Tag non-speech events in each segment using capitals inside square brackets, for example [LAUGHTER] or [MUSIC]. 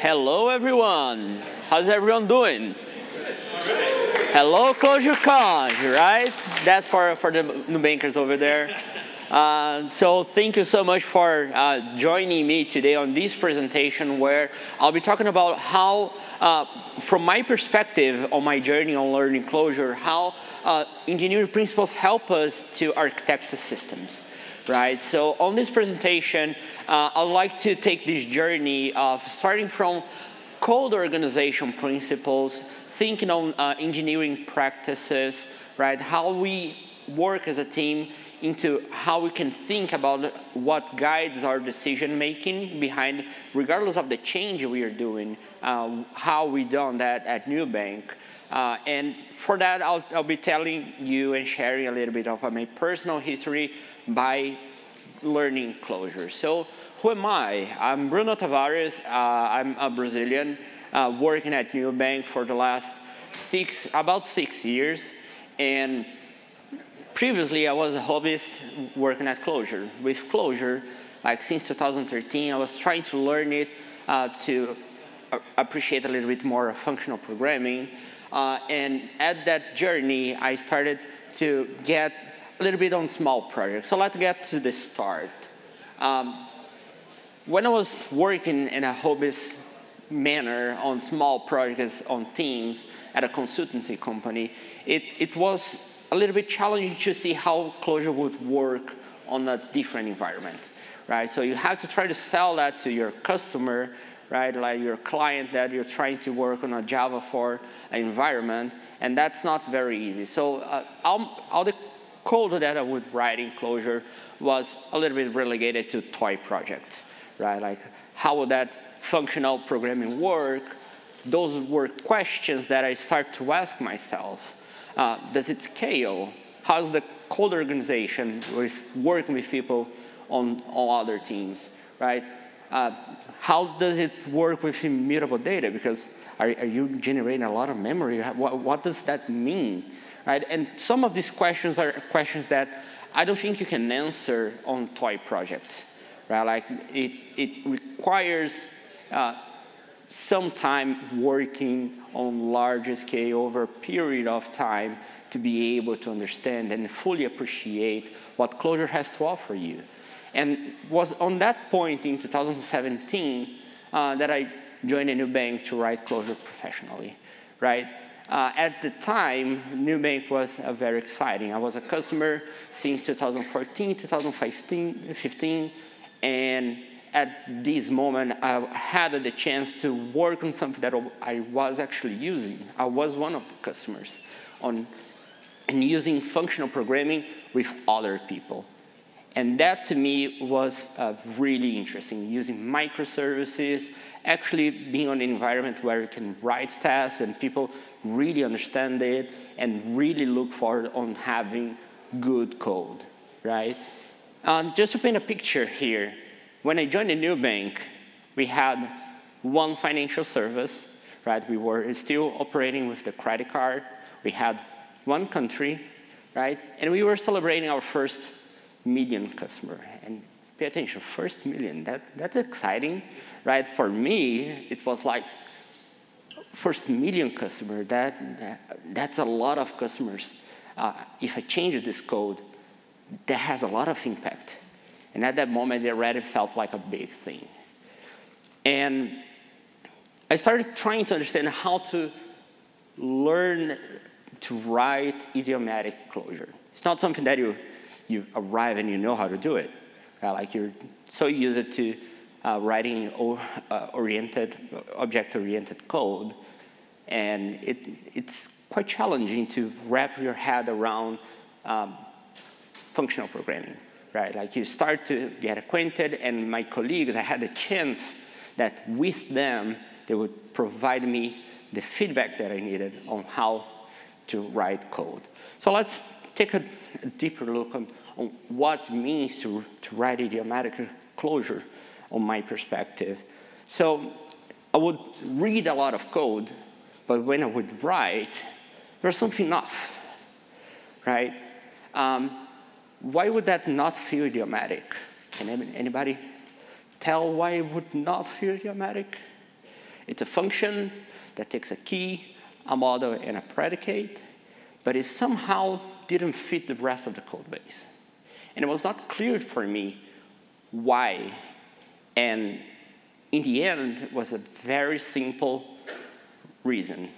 Hello, everyone. How's everyone doing? Hello, close your ClojureCon, right? That's for, for the bankers over there. Uh, so thank you so much for uh, joining me today on this presentation where I'll be talking about how, uh, from my perspective on my journey on learning Clojure, how uh, engineering principles help us to architect the systems, right? So on this presentation, uh, I'd like to take this journey of starting from code organization principles, thinking on uh, engineering practices, right? How we work as a team into how we can think about what guides our decision making behind, regardless of the change we are doing, uh, how we done that at Nubank. Uh, and for that, I'll, I'll, be telling you and sharing a little bit of my personal history by learning Clojure. So who am I? I'm Bruno Tavares. Uh, I'm a Brazilian uh, working at Nubank for the last six, about six years. And previously, I was a hobbyist working at Clojure. With Clojure, like since 2013, I was trying to learn it uh, to appreciate a little bit more functional programming. Uh, and at that journey, I started to get a little bit on small projects. So let's get to the start. Um, when I was working in a hobbyist manner on small projects on teams at a consultancy company, it, it was a little bit challenging to see how Clojure would work on a different environment, right? So you have to try to sell that to your customer, right? Like your client that you're trying to work on a Java for environment, and that's not very easy. So uh, all, all the code that I would write in Clojure was a little bit relegated to toy projects, right? Like how would that functional programming work, those were questions that I start to ask myself. Uh, does it scale? How's the code organization with working with people on, on other teams, right? Uh, how does it work with immutable data? Because are, are you generating a lot of memory? What, what, does that mean, right? And some of these questions are questions that I don't think you can answer on toy projects, right? Like it, it requires uh, some time working on large scale over a period of time to be able to understand and fully appreciate what Clojure has to offer you. And was on that point in 2017 uh, that I joined a Nubank to write Clojure professionally, right? Uh, at the time, Nubank was uh, very exciting. I was a customer since 2014, 2015, 15, and at this moment, I had the chance to work on something that I was actually using. I was one of the customers on and using functional programming with other people. And that to me was uh, really interesting, using microservices, actually being on an environment where you can write tests and people really understand it and really look forward on having good code, right? Um, just to paint a picture here, when I joined a bank, we had one financial service, right? We were still operating with the credit card. We had one country, right? And we were celebrating our first million customer. Pay attention, first million, that, that's exciting, right? For me, it was like, first million customer, that, that that's a lot of customers. Uh, if I change this code, that has a lot of impact. And at that moment, it already felt like a big thing. And I started trying to understand how to learn to write idiomatic Clojure. It's not something that you you arrive and you know how to do it. Right? Like you're so used to uh, writing uh, oriented, object-oriented code, and it, it's quite challenging to wrap your head around um, functional programming, right? Like you start to get acquainted, and my colleagues, I had a chance that with them, they would provide me the feedback that I needed on how to write code. So let's take a, a deeper look on, what it means to, to write idiomatic Clojure on my perspective. So I would read a lot of code, but when I would write, there's something off, right? Um, why would that not feel idiomatic? Can anybody tell why it would not feel idiomatic? It's a function that takes a key, a model, and a predicate, but it somehow didn't fit the rest of the code base. And it was not clear for me why. And in the end, it was a very simple reason.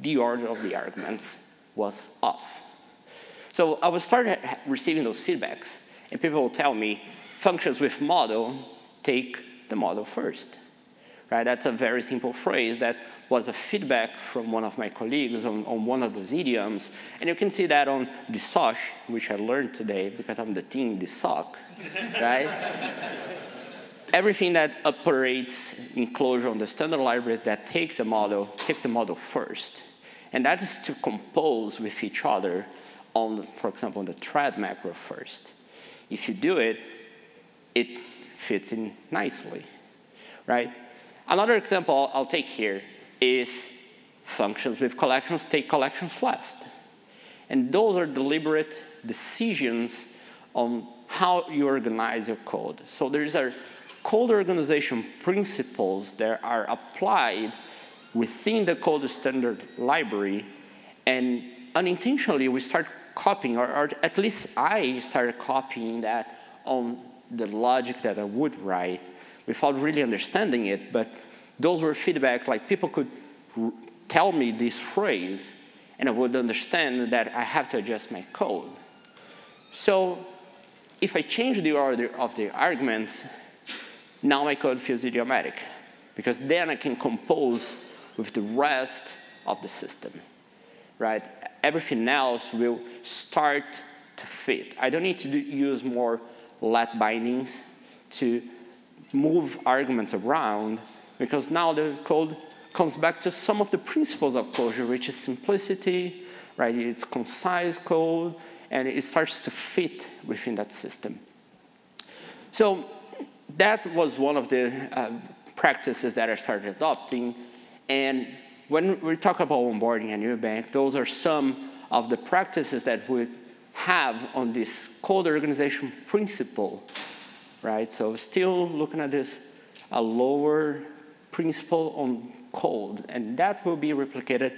The order of the arguments was off. So I would start receiving those feedbacks, and people will tell me, functions with model take the model first. Right? That's a very simple phrase that was a feedback from one of my colleagues on, on one of those idioms. And you can see that on the SOSH, which I learned today because I'm the team, the SOC, [LAUGHS] right? Everything that operates in Clojure on the standard library that takes a model, takes the model first. And that is to compose with each other on, for example, on the thread macro first. If you do it, it fits in nicely, right? Another example I'll take here is functions with collections take collections last. And those are deliberate decisions on how you organize your code. So there's a code organization principles that are applied within the code standard library, and unintentionally we start copying, or, or at least I started copying that on the logic that I would write without really understanding it, but those were feedbacks like people could tell me this phrase and I would understand that I have to adjust my code. So if I change the order of the arguments, now my code feels idiomatic because then I can compose with the rest of the system, right? Everything else will start to fit. I don't need to do, use more let bindings to move arguments around because now the code comes back to some of the principles of Clojure, which is simplicity, right? It's concise code, and it starts to fit within that system. So that was one of the uh, practices that I started adopting. And when we talk about onboarding a Nubank, those are some of the practices that we have on this code organization principle, right? So still looking at this, a lower principle on code, and that will be replicated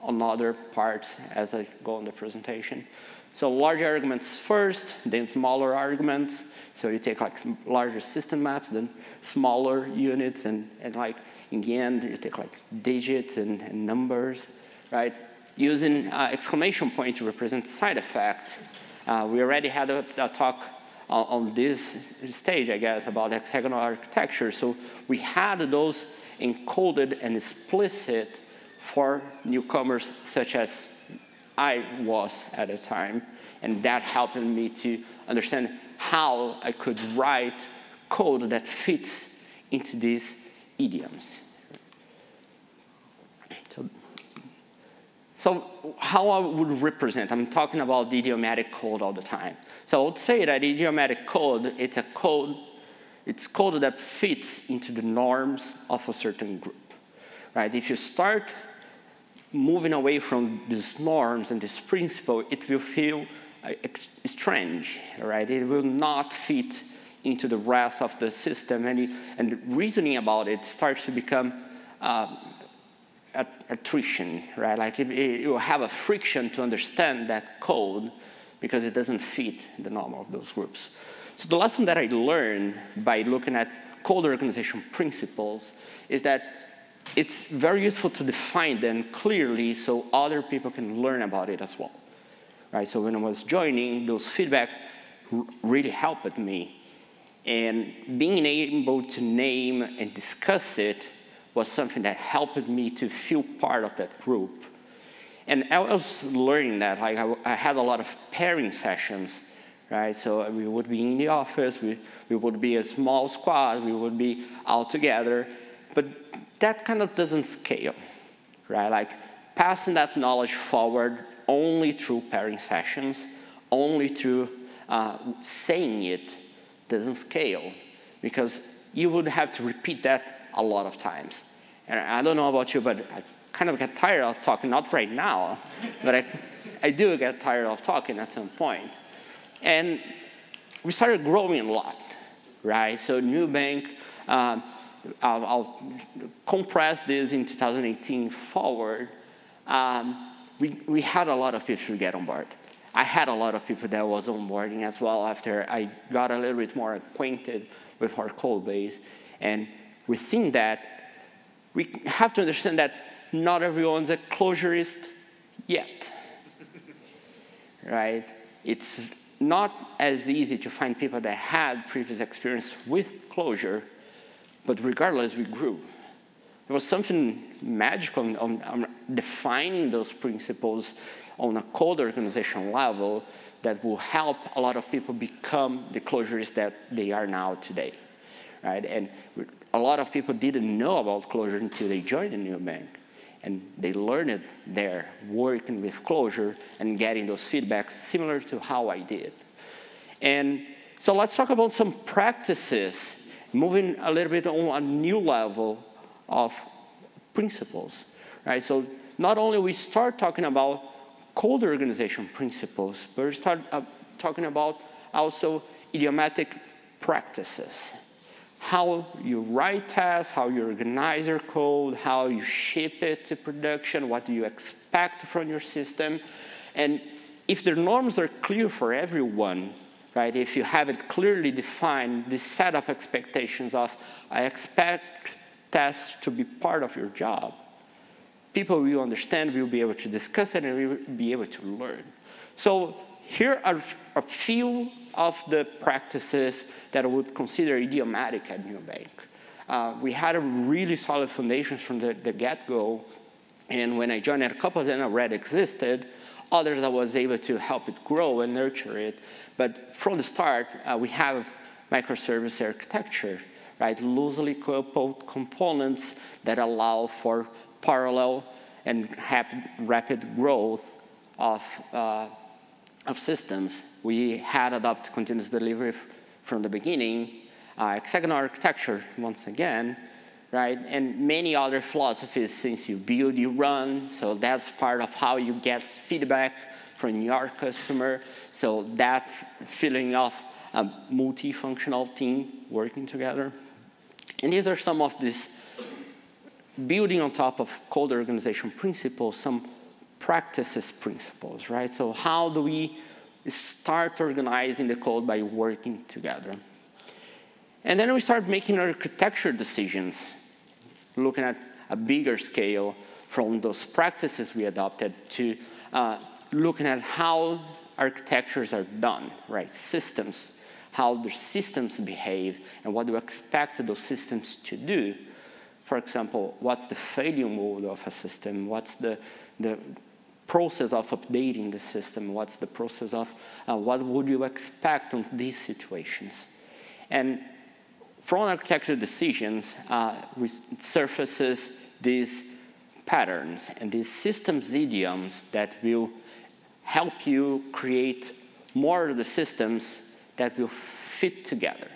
on other parts as I go on the presentation. So large arguments first, then smaller arguments. So you take like larger system maps, then smaller units, and, and like in the end, you take like digits and, and numbers, right? Using uh, exclamation point to represent side effect. Uh, we already had a, a talk on, this stage, I guess, about hexagonal architecture. So we had those encoded and explicit for newcomers such as I was at the time. And that helped me to understand how I could write code that fits into these idioms. So, so how I would represent, I'm talking about the idiomatic code all the time. So I would say that idiomatic code, it's a code, it's code that fits into the norms of a certain group, right? If you start moving away from these norms and this principle, it will feel uh, strange, right? It will not fit into the rest of the system, and, and reasoning about it starts to become uh, attrition, right? Like it, it, you have a friction to understand that code because it doesn't fit the norm of those groups. So the lesson that I learned by looking at code organization principles is that it's very useful to define them clearly so other people can learn about it as well. Right? So when I was joining, those feedback really helped me. And being able to name and discuss it was something that helped me to feel part of that group and I was learning that. Like I, I, had a lot of pairing sessions, right? So we would be in the office, we, we would be a small squad, we would be all together. But that kind of doesn't scale, right? Like passing that knowledge forward only through pairing sessions, only through uh, saying it doesn't scale because you would have to repeat that a lot of times. And I don't know about you, but kind of get tired of talking, not right now, but I, I do get tired of talking at some point. And we started growing a lot, right? So Nubank um, I'll, I'll, compress this in 2018 forward. Um, we, we had a lot of people to get on board. I had a lot of people that was onboarding as well after I got a little bit more acquainted with our code base. And within that, we have to understand that not everyone's a Clojurist yet, right? It's not as easy to find people that had previous experience with Clojure, but regardless, we grew. There was something magical on, on, on defining those principles on a code organization level that will help a lot of people become the Clojurists that they are now today, right? And a lot of people didn't know about Clojure until they joined the Nubank. And they learned there, working with Clojure and getting those feedbacks similar to how I did. And so let's talk about some practices, moving a little bit on a new level of principles, right? So not only we start talking about code organization principles, but we start uh, talking about also idiomatic practices how you write tests, how you organize your code, how you ship it to production, what do you expect from your system. And if the norms are clear for everyone, right, if you have it clearly defined, this set of expectations of, I expect tests to be part of your job, people will understand, will be able to discuss it, and will be able to learn. So here are a few of the practices that I would consider idiomatic at Nubank. Uh, we had a really solid foundation from the, the get-go, and when I joined, a couple of them already existed. Others I was able to help it grow and nurture it. But from the start, uh, we have microservice architecture, right? Loosely coupled components that allow for parallel and rapid growth of uh, of systems, we had adopted continuous delivery from the beginning, uh, hexagonal architecture, once again, right? And many other philosophies since you build, you run. So that's part of how you get feedback from your customer. So that feeling of a multifunctional team working together. And these are some of these building on top of code organization principles, some practices principles, right? So how do we start organizing the code by working together? And then we start making architecture decisions, looking at a bigger scale from those practices we adopted to uh, looking at how architectures are done, right? Systems, how the systems behave, and what do you expect those systems to do. For example, what's the failure mode of a system? What's the, the process of updating the system? What's the process of uh, what would you expect on these situations? And from architecture decisions, uh, surfaces these patterns and these systems idioms that will help you create more of the systems that will fit together.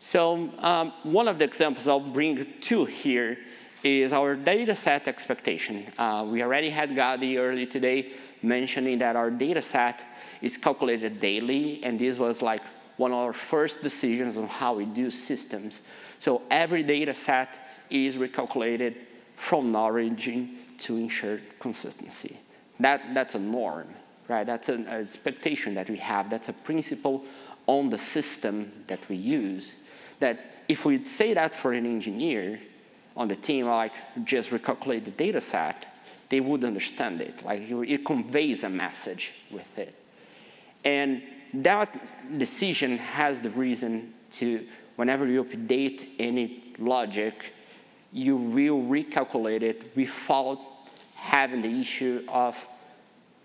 So um, one of the examples I'll bring two here is our data set expectation. Uh, we already had Gadi early today mentioning that our data set is calculated daily, and this was like one of our first decisions on how we do systems. So every data set is recalculated from origin to ensure consistency. That, that's a norm, right? That's an expectation that we have. That's a principle on the system that we use. That if we say that for an engineer, on the team like just recalculate the data set, they would understand it. Like it conveys a message with it. And that decision has the reason to, whenever you update any logic, you will recalculate it without having the issue of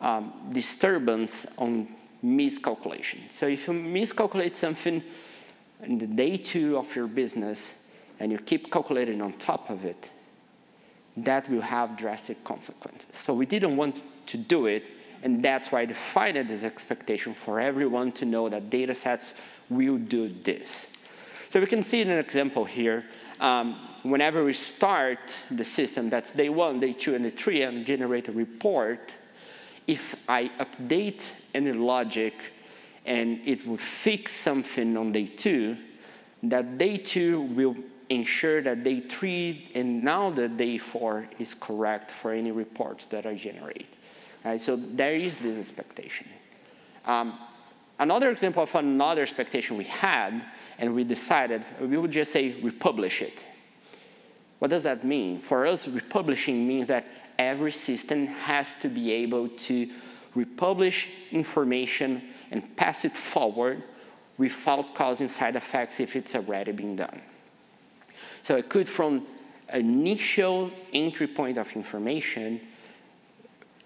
um, disturbance on miscalculation. So if you miscalculate something in the day two of your business, and you keep calculating on top of it, that will have drastic consequences. So we didn't want to do it, and that's why I defined this expectation for everyone to know that data sets will do this. So we can see in an example here, um, whenever we start the system, that's day one, day two, and day three, and generate a report, if I update any logic and it would fix something on day two, that day two will ensure that day three and now the day four is correct for any reports that I generate. Right? So there is this expectation. Um, another example of another expectation we had, and we decided, we would just say republish it. What does that mean? For us, republishing means that every system has to be able to republish information and pass it forward without causing side effects if it's already been done. So it could, from initial entry point of information,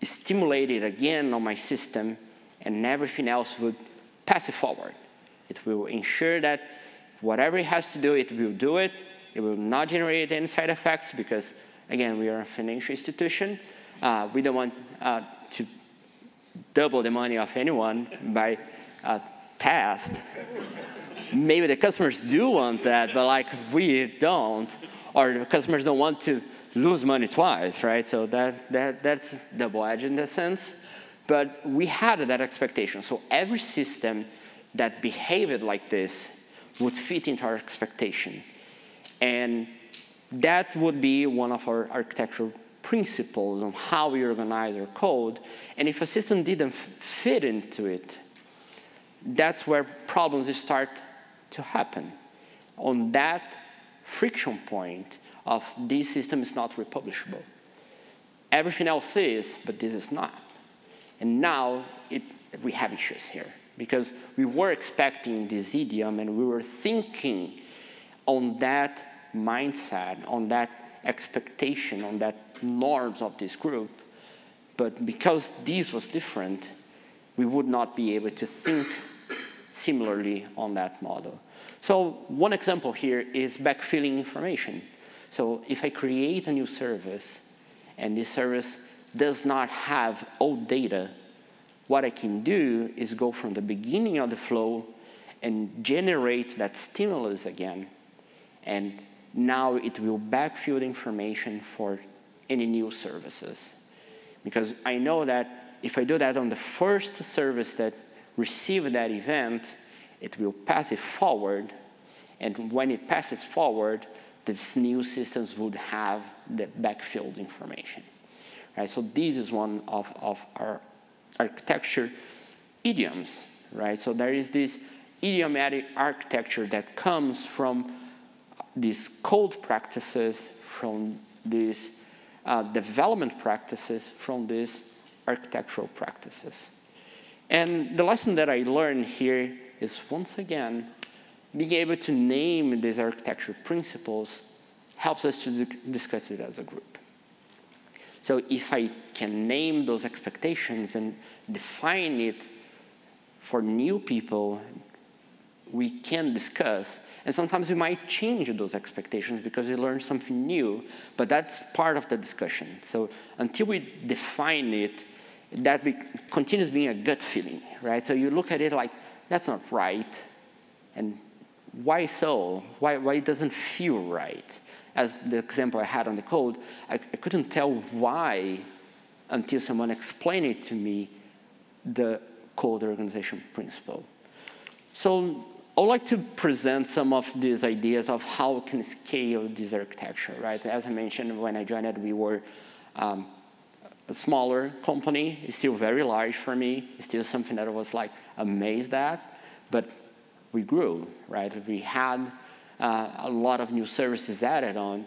stimulate it again on my system, and everything else would pass it forward. It will ensure that whatever it has to do, it will do it. It will not generate any side effects because, again, we are a financial institution. Uh, we don't want uh, to double the money of anyone by uh, test. Maybe the customers do want that, but like we don't, or the customers don't want to lose money twice, right? So that, that, that's double-edged in that sense. But we had that expectation. So every system that behaved like this would fit into our expectation. And that would be one of our architectural principles on how we organize our code. And if a system didn't fit into it, that's where problems start to happen. On that friction point of this system is not republishable. Everything else is, but this is not. And now it, we have issues here because we were expecting this idiom and we were thinking on that mindset, on that expectation, on that norms of this group. But because this was different, we would not be able to think similarly on that model. So one example here is backfilling information. So if I create a new service and this service does not have old data, what I can do is go from the beginning of the flow and generate that stimulus again. And now it will backfill the information for any new services. Because I know that if I do that on the first service that received that event, it will pass it forward. And when it passes forward, these new systems would have the backfilled information. Right? So this is one of, of our architecture idioms. Right? So there is this idiomatic architecture that comes from these code practices, from these uh, development practices, from these architectural practices. And the lesson that I learned here is once again, being able to name these architecture principles helps us to discuss it as a group. So if I can name those expectations and define it for new people, we can discuss. And sometimes we might change those expectations because we learn something new, but that's part of the discussion. So until we define it, that be, continues being a gut feeling, right? So you look at it like, that's not right. And why so? Why, why it doesn't feel right? As the example I had on the code, I, I couldn't tell why until someone explained it to me, the code organization principle. So I would like to present some of these ideas of how we can scale this architecture, right? As I mentioned, when I joined, it, we were um, a smaller company. It's still very large for me. It's still something that I was like amazed at, but we grew, right? We had uh, a lot of new services added on.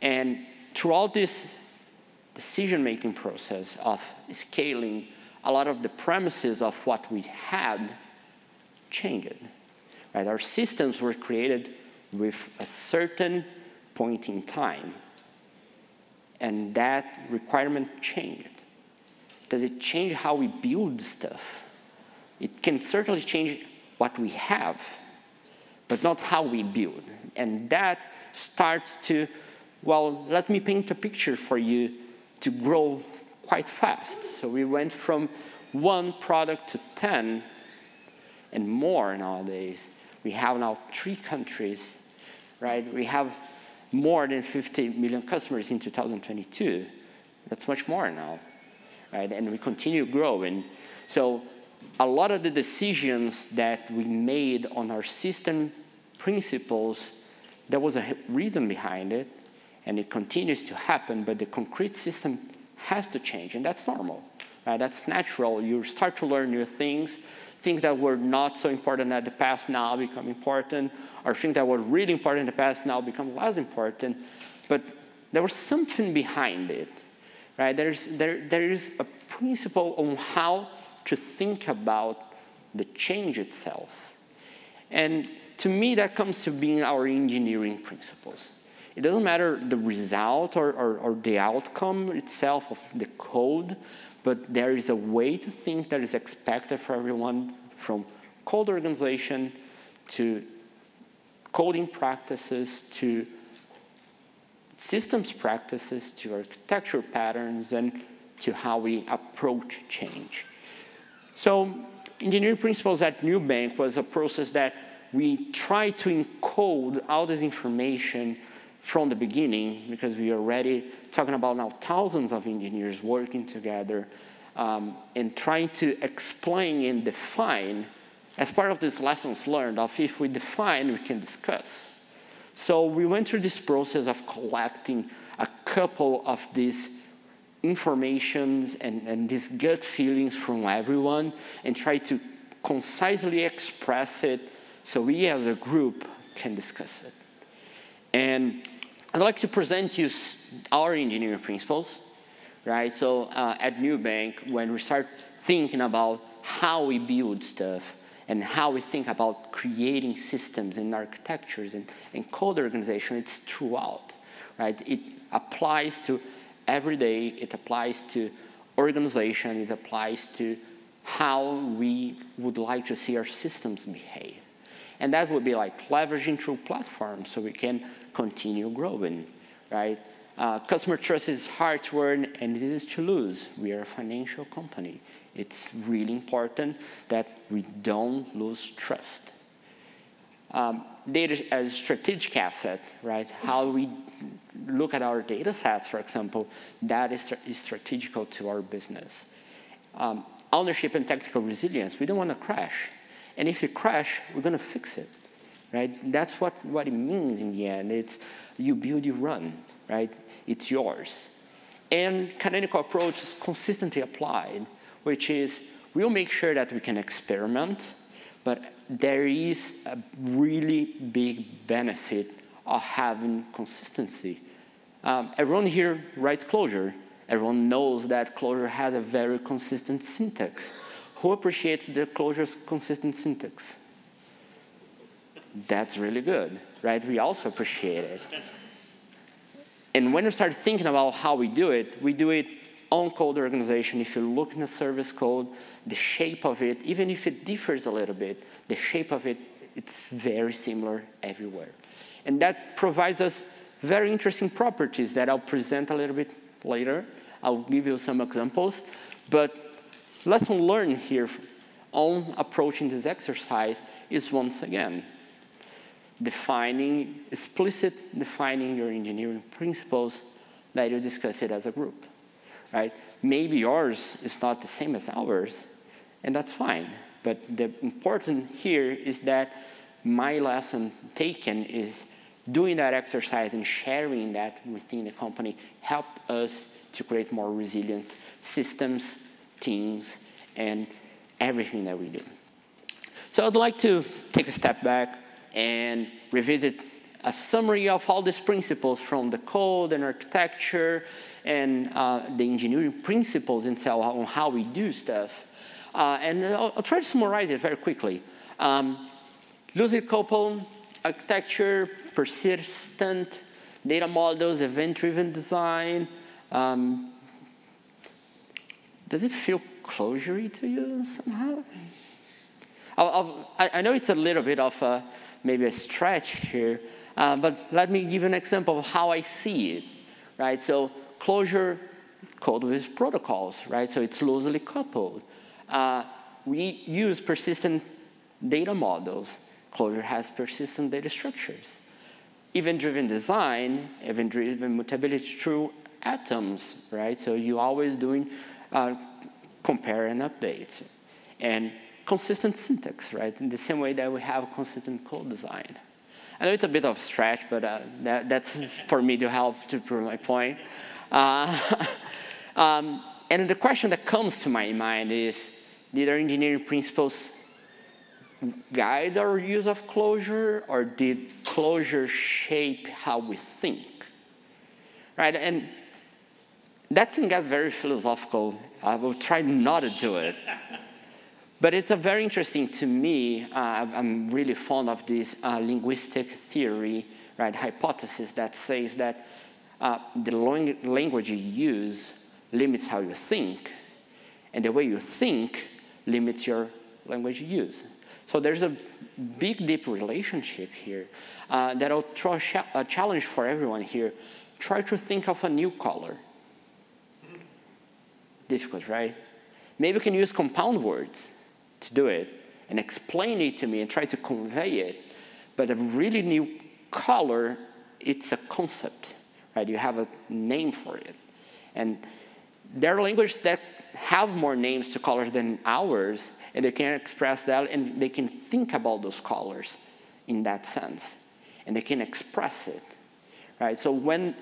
And throughout this decision-making process of scaling, a lot of the premises of what we had changed. Right? Our systems were created with a certain point in time, and that requirement changed. Does it change how we build stuff? It can certainly change what we have, but not how we build. And that starts to, well, let me paint a picture for you to grow quite fast. So we went from one product to 10 and more nowadays. We have now three countries, right? We have more than 50 million customers in 2022. That's much more now, right? And we continue growing. So a lot of the decisions that we made on our system principles there was a reason behind it, and it continues to happen, but the concrete system has to change, and that's normal. Right? That's natural. You start to learn new things. Things that were not so important in the past now become important, or things that were really important in the past now become less important. But there was something behind it. Right? There's, there, there is a principle on how to think about the change itself. And to me, that comes to being our engineering principles. It doesn't matter the result or, or, or, the outcome itself of the code, but there is a way to think that is expected for everyone from code organization to coding practices to systems practices to architecture patterns and to how we approach change. So engineering principles at Nubank was a process that we tried to encode all this information from the beginning because we are already talking about now thousands of engineers working together um, and trying to explain and define as part of these lessons learned of if we define, we can discuss. So we went through this process of collecting a couple of these informations and, and these gut feelings from everyone and try to concisely express it so we as a group can discuss it. And I'd like to present you our engineering principles, right? So uh, at Nubank, when we start thinking about how we build stuff and how we think about creating systems and architectures and, and code organization, it's throughout, right? It applies to every day, it applies to organization, it applies to how we would like to see our systems behave. And that would be like leveraging through platforms so we can continue growing, right? Uh, customer trust is hard to earn and it is to lose. We are a financial company. It's really important that we don't lose trust. Um, data as strategic asset, right? How we look at our data sets, for example, that is, is strategical to our business. Um, ownership and technical resilience, we don't want to crash. And if you crash, we're going to fix it, right? That's what, what it means in the end. It's you build, you run, right? It's yours. And canonical approach is consistently applied, which is we'll make sure that we can experiment, but there is a really big benefit of having consistency. Um, everyone here writes Clojure. Everyone knows that Clojure has a very consistent syntax. Who appreciates the Clojure's consistent syntax? That's really good, right? We also appreciate it. And when we start thinking about how we do it, we do it on code organization. If you look in the service code, the shape of it, even if it differs a little bit, the shape of it, it's very similar everywhere. And that provides us very interesting properties that I'll present a little bit later. I'll give you some examples. But lesson learned here on approaching this exercise is once again defining, explicit defining your engineering principles that you discuss it as a group, right? Maybe yours is not the same as ours, and that's fine. But the important here is that my lesson taken is doing that exercise and sharing that within the company helped us to create more resilient systems, teams, and everything that we do. So I'd like to take a step back and revisit a summary of all these principles from the code and architecture and uh, the engineering principles itself on how we do stuff. Uh, and I'll, I'll, try to summarize it very quickly. Um, loosely coupled architecture, persistent data models, event-driven design. Um, does it feel Clojure to you somehow? I'll, I'll, i know it's a little bit of a, maybe a stretch here, uh, but let me give an example of how I see it, right? So Clojure code with protocols, right? So it's loosely coupled. Uh, we use persistent data models. Clojure has persistent data structures. Event-driven design, event-driven mutability through atoms, right? So you're always doing uh, compare and update. And consistent syntax, right? In the same way that we have consistent code design. I know it's a bit of stretch, but uh, that, that's for me to help to prove my point. Uh, [LAUGHS] um, and the question that comes to my mind is, did our engineering principles guide our use of Clojure, or did Clojure shape how we think? Right, and that can get very philosophical. I will try not to do it. But it's a very interesting to me. Uh, I'm really fond of this uh, linguistic theory, right, hypothesis that says that uh, the language you use limits how you think, and the way you think limits your language use. So there's a big, deep relationship here uh, that I'll throw a challenge for everyone here. Try to think of a new color. Difficult, right? Maybe you can use compound words to do it and explain it to me and try to convey it. But a really new color, it's a concept, right? You have a name for it. And there are languages that have more names to colors than ours, and they can express that and they can think about those colors in that sense. And they can express it, right? So when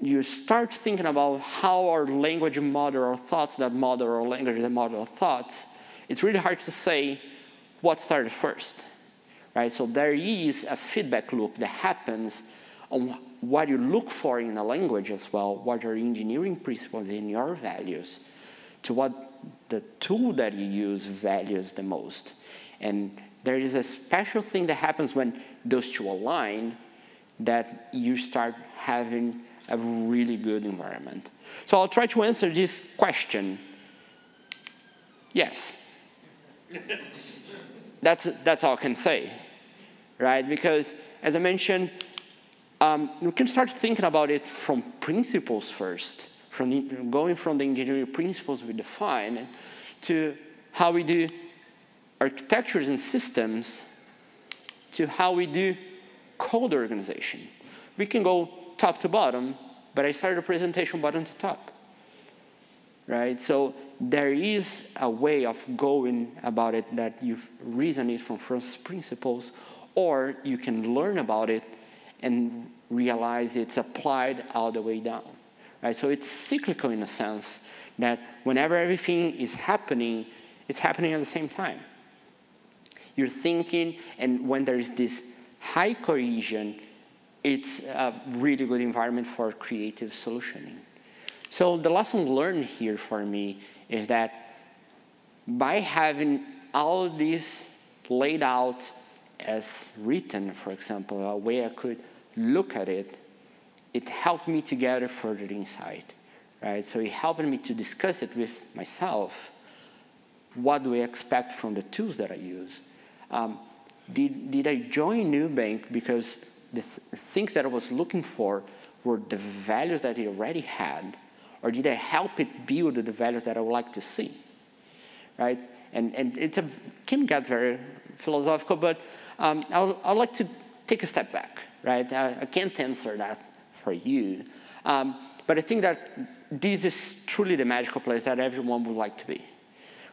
you start thinking about how our language model our thoughts that model our language that model our thoughts, it's really hard to say what started first, right? So there is a feedback loop that happens on what you look for in a language as well, what are engineering principles in your values, to what the tool that you use values the most. And there is a special thing that happens when those two align that you start having a really good environment. So I'll try to answer this question. Yes, [LAUGHS] that's, that's all I can say, right? Because as I mentioned, um, we can start thinking about it from principles first, from the, going from the engineering principles we define to how we do architectures and systems to how we do code organization. We can go top to bottom, but I started the presentation bottom to top, right? So there is a way of going about it that you reason it from first principles, or you can learn about it and realize it's applied all the way down. Right? So it's cyclical in a sense that whenever everything is happening, it's happening at the same time. You're thinking, and when there's this high cohesion, it's a really good environment for creative solutioning. So the lesson learned here for me is that by having all this laid out as written, for example, a way I could look at it, it helped me to gather further insight, right? So it helped me to discuss it with myself. What do I expect from the tools that I use? Um, did, did I join Nubank because the th things that I was looking for were the values that it already had, or did I help it build the values that I would like to see? Right? And, and it can get very philosophical, but um, I would, I would like to take a step back, right? I, I can't answer that for you. Um, but I think that this is truly the magical place that everyone would like to be,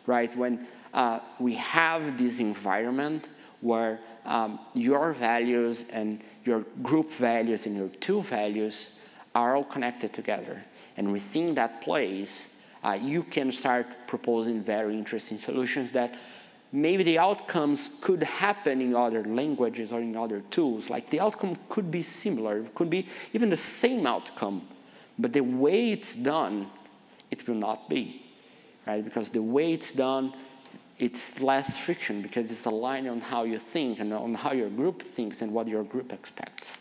right? When uh, we have this environment where um, your values and your group values and your tool values are all connected together. And within that place, uh, you can start proposing very interesting solutions that maybe the outcomes could happen in other languages or in other tools. Like the outcome could be similar, could be even the same outcome, but the way it's done, it will not be, right? Because the way it's done, it's less friction because it's aligned on how you think and on how your group thinks and what your group expects.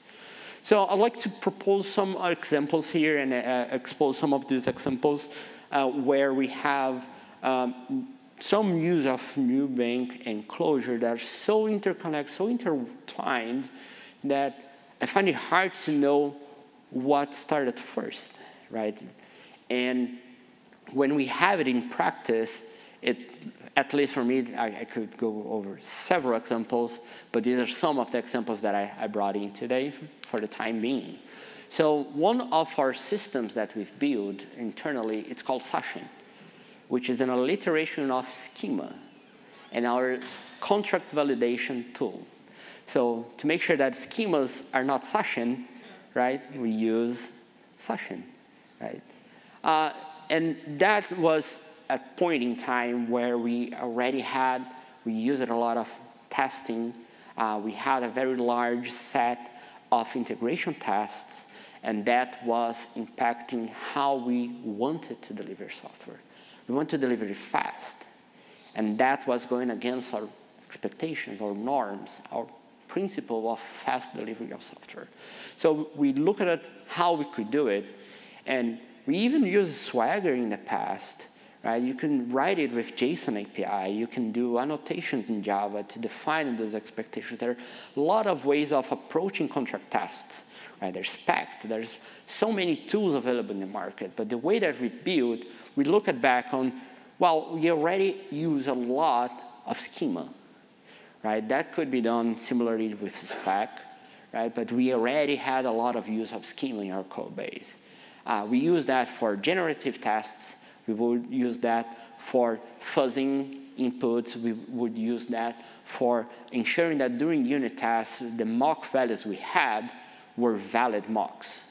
So I'd like to propose some examples here and uh, expose some of these examples uh, where we have um, some use of Nubank and Clojure that are so interconnected, so intertwined that I find it hard to know what started first, right? And when we have it in practice, it at least for me, I, I, could go over several examples, but these are some of the examples that I, I, brought in today for the time being. So one of our systems that we've built internally, it's called Sachin, which is an alliteration of schema and our contract validation tool. So to make sure that schemas are not Sachsen, right, we use Sachsen, right? Uh, and that was a point in time where we already had, we used a lot of testing. Uh, we had a very large set of integration tests, and that was impacting how we wanted to deliver software. We want to deliver it fast, and that was going against our expectations, our norms, our principle of fast delivery of software. So we looked at how we could do it, and we even used Swagger in the past. Right? You can write it with JSON API. You can do annotations in Java to define those expectations. There are a lot of ways of approaching contract tests. Right? There's PACT. There's so many tools available in the market. But the way that we build, we look at back on, well, we already use a lot of schema right? That could be done similarly with Spec, right? But we already had a lot of use of schema in our code base. Uh, we use that for generative tests. We would use that for fuzzing inputs. We would use that for ensuring that during unit tests, the mock values we had were valid mocks.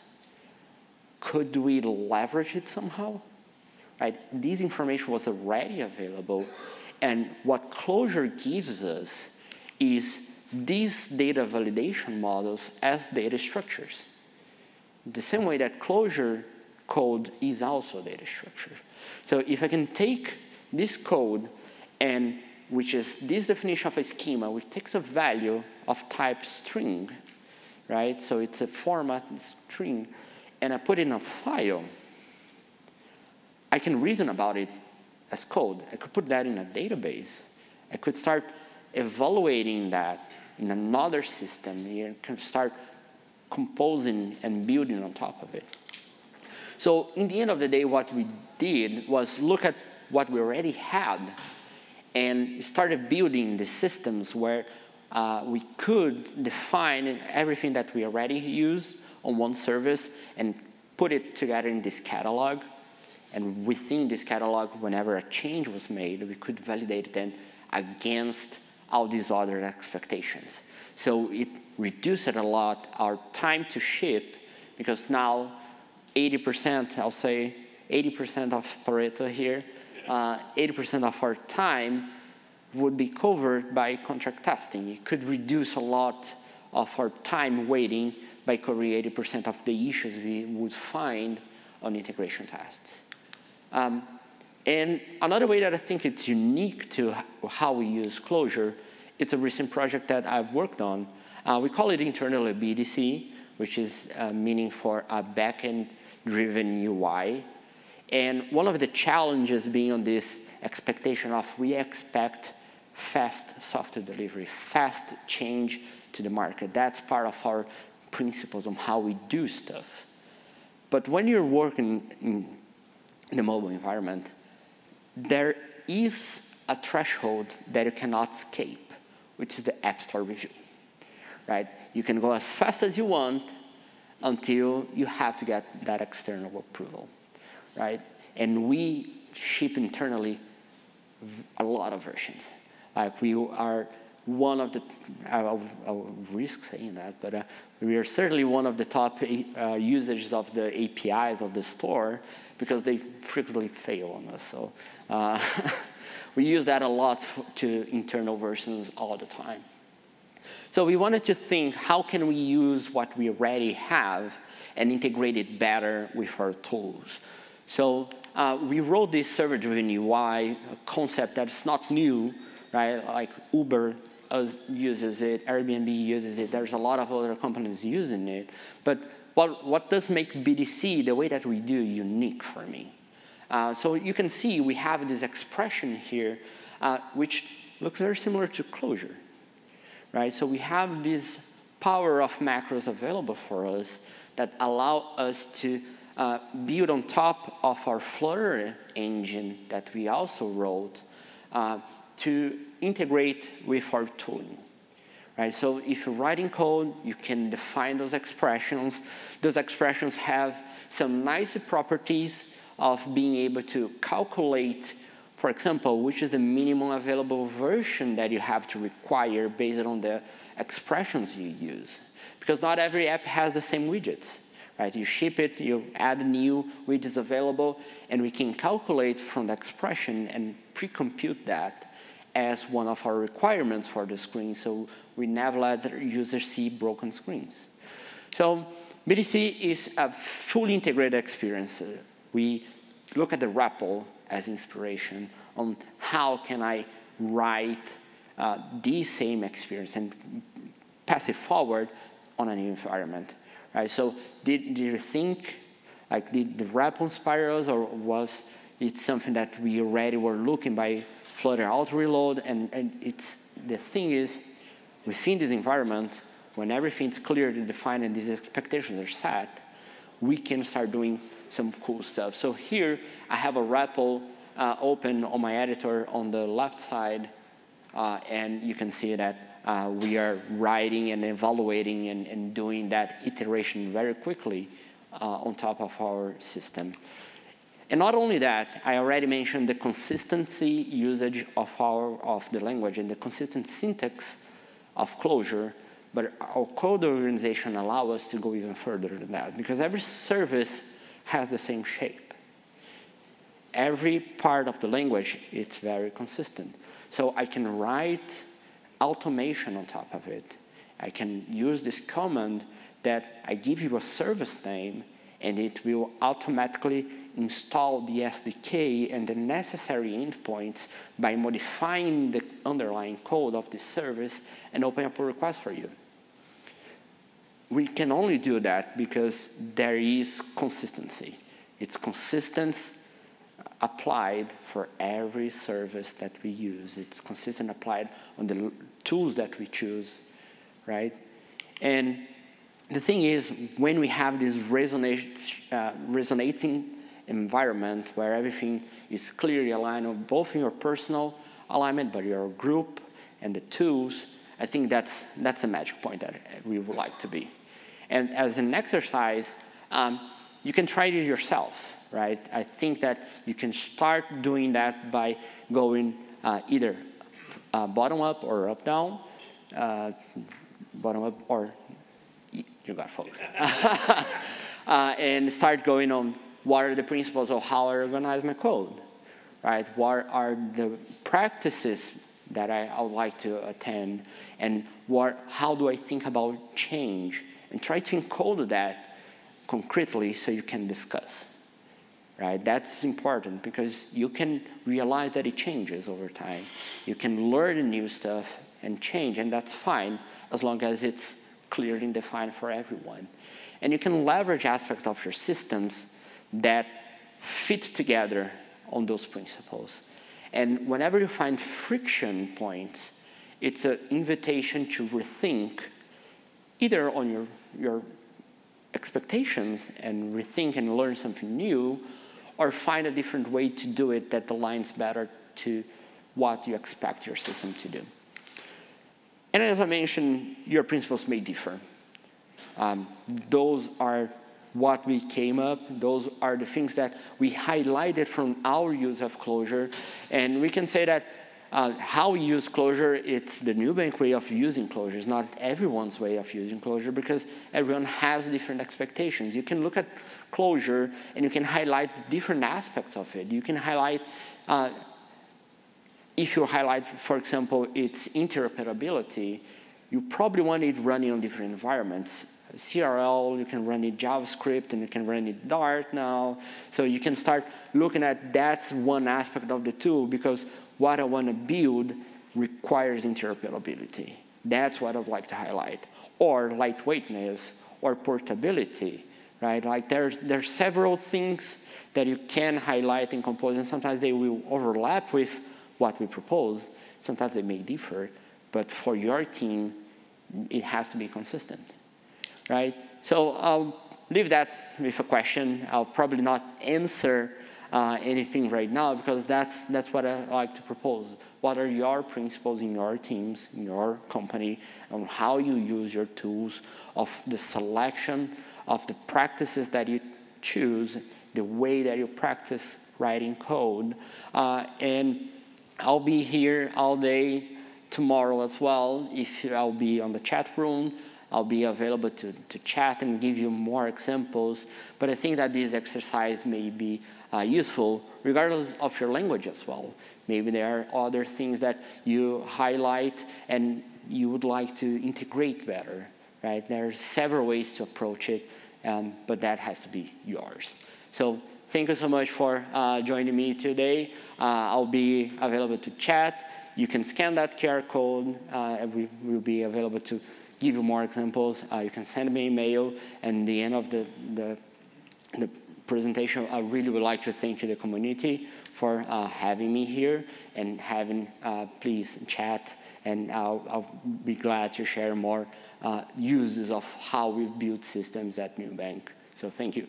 Could we leverage it somehow? Right? This information was already available, and what Clojure gives us is these data validation models as data structures. The same way that Clojure code is also a data structure. So if I can take this code and which is this definition of a schema, which takes a value of type string, right? So it's a format string, and I put it in a file, I can reason about it as code. I could put that in a database. I could start evaluating that in another system, you can start composing and building on top of it. So in the end of the day, what we did was look at what we already had and started building the systems where uh, we could define everything that we already use on one service and put it together in this catalog. And within this catalog, whenever a change was made, we could validate it against all these other expectations. So it reduced a lot our time to ship because now 80%, I'll say 80% of Pareto here, 80% uh, of our time would be covered by contract testing. It could reduce a lot of our time waiting by covering 80% of the issues we would find on integration tests. Um, and another way that I think it's unique to how we use Clojure, it's a recent project that I've worked on. Uh, we call it internally BDC, which is uh, meaning for a backend driven UI. And one of the challenges being on this expectation of we expect fast software delivery, fast change to the market. That's part of our principles on how we do stuff. But when you're working in the mobile environment, there is a threshold that you cannot escape, which is the App Store review, right? You can go as fast as you want until you have to get that external approval, right? And we ship internally a lot of versions. Like we are one of the, I'll, risk saying that, but uh, we are certainly one of the top uh, users of the APIs of the store because they frequently fail on us. So uh, [LAUGHS] we use that a lot to internal versions all the time. So we wanted to think, how can we use what we already have and integrate it better with our tools? So uh, we wrote this server-driven UI concept that's not new, right? Like Uber uses it, Airbnb uses it. There's a lot of other companies using it. But what, what does make BDC, the way that we do, unique for me? Uh, so you can see we have this expression here, uh, which looks very similar to Clojure, right? So we have this power of macros available for us that allow us to uh, build on top of our Flutter engine that we also wrote uh, to integrate with our tooling. Right? So if you're writing code, you can define those expressions. Those expressions have some nice properties of being able to calculate, for example, which is the minimum available version that you have to require based on the expressions you use. Because not every app has the same widgets. Right? You ship it, you add new widgets available, and we can calculate from the expression and pre-compute that as one of our requirements for the screen, so we never let users see broken screens. So BDC is a fully integrated experience. We look at the REPL as inspiration on how can I write uh, the same experience and pass it forward on a new environment. Right? So did, did you think, like did the REPL inspire us or was it something that we already were looking by Flutter auto reload? And, and it's, the thing is, within this environment, when everything's clearly defined and these expectations are set, we can start doing some cool stuff. So here I have a REPL uh, open on my editor on the left side, uh, and you can see that uh, we are writing and evaluating and, and, doing that iteration very quickly uh, on top of our system. And not only that, I already mentioned the consistency usage of, our, of the language and the consistent syntax of Clojure but our code organization allow us to go even further than that because every service has the same shape. Every part of the language, it's very consistent. So I can write automation on top of it. I can use this command that I give you a service name and it will automatically install the SDK and the necessary endpoints by modifying the underlying code of the service and open up a request for you we can only do that because there is consistency. It's consistency applied for every service that we use. It's consistent applied on the tools that we choose, right? And the thing is, when we have this uh, resonating environment where everything is clearly aligned, both in your personal alignment, but your group and the tools, I think that's, that's a magic point that we would like to be. And as an exercise, um, you can try it yourself, right? I think that you can start doing that by going uh, either uh, bottom up or up down, uh, bottom up or you got folks. [LAUGHS] Uh, and start going on what are the principles of how I organize my code, right? What are the practices that I, I would like to attend, and what, how do I think about change? and try to encode that concretely so you can discuss. Right? That's important because you can realize that it changes over time. You can learn new stuff and change, and that's fine as long as it's clearly defined for everyone. And you can leverage aspects of your systems that fit together on those principles. And whenever you find friction points, it's an invitation to rethink either on your, your expectations and rethink and learn something new, or find a different way to do it that aligns better to what you expect your system to do. And as I mentioned, your principles may differ. Um, those are what we came up. Those are the things that we highlighted from our use of Clojure. And we can say that uh, how we use Clojure, it's the Nubank way of using Clojure. It's not everyone's way of using Clojure because everyone has different expectations. You can look at Clojure and you can highlight different aspects of it. You can highlight, uh, if you highlight, for example, its interoperability, you probably want it running on different environments. CRL, you can run it JavaScript, and you can run it Dart now. So you can start looking at that's one aspect of the tool because what I want to build requires interoperability. That's what I'd like to highlight. Or lightweightness or portability, right? Like there's, there's several things that you can highlight in Compose, and sometimes they will overlap with what we propose. Sometimes they may differ, but for your team, it has to be consistent, right? So I'll leave that with a question. I'll probably not answer uh, anything right now because that's, that's what I like to propose. What are your principles in your teams, in your company, on how you use your tools, of the selection of the practices that you choose the way that you practice writing code. Uh, and I'll be here all day tomorrow as well. If I'll be on the chat room, I'll be available to, to chat and give you more examples. But I think that this exercise may be uh, useful regardless of your language as well. Maybe there are other things that you highlight and you would like to integrate better, right? There are several ways to approach it, um, but that has to be yours. So thank you so much for uh, joining me today. Uh, I'll be available to chat. You can scan that QR code, uh, we will be available to give you more examples. Uh, you can send me an email, and the end of the, the, the presentation, I really would like to thank the community, for uh, having me here and having, uh, please chat, and I'll, I'll, be glad to share more uh, uses of how we build systems at Nubank. So thank you.